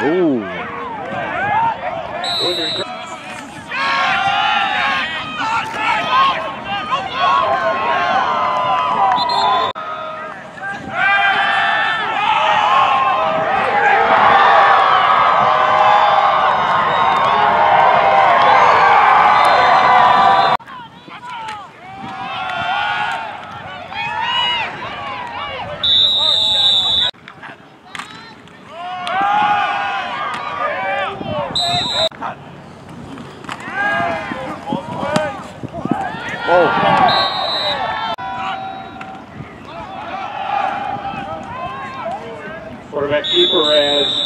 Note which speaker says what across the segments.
Speaker 1: Ooh. Oh.
Speaker 2: Quarterback keeper as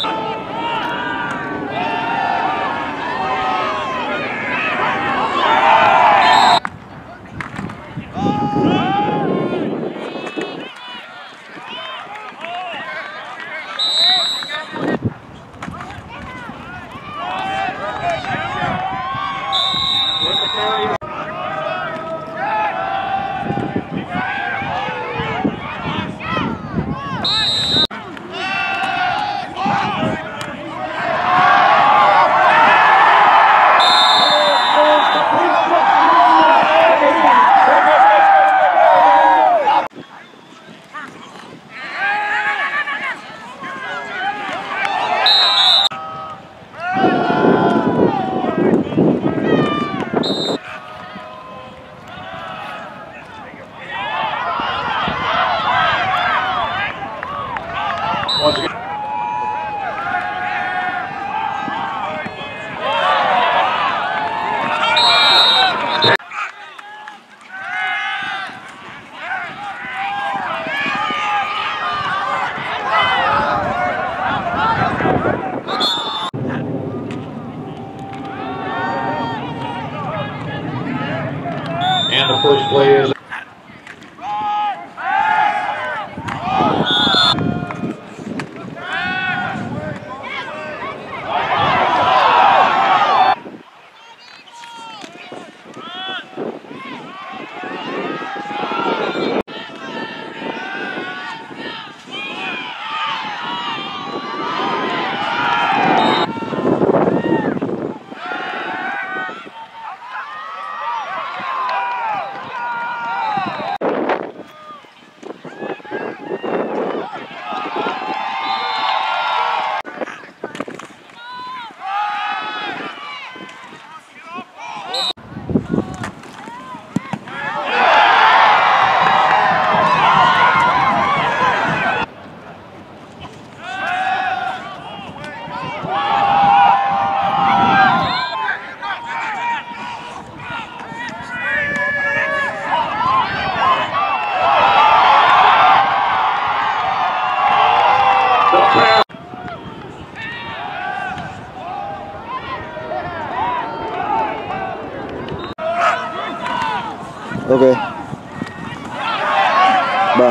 Speaker 2: first play is
Speaker 1: ok. Ba.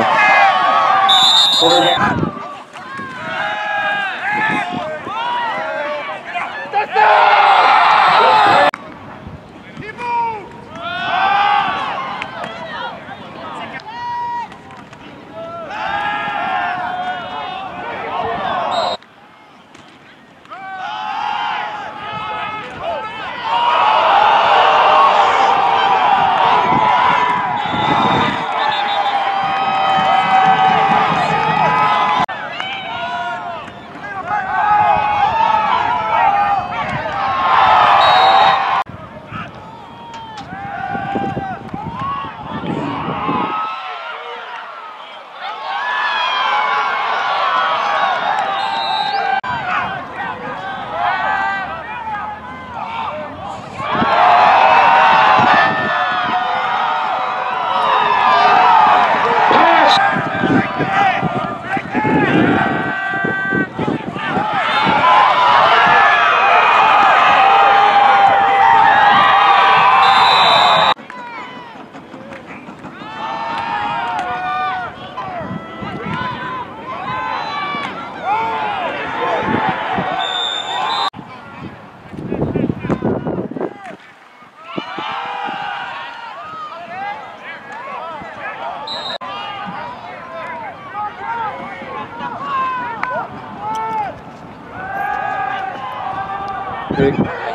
Speaker 2: Quarterback.
Speaker 3: Big.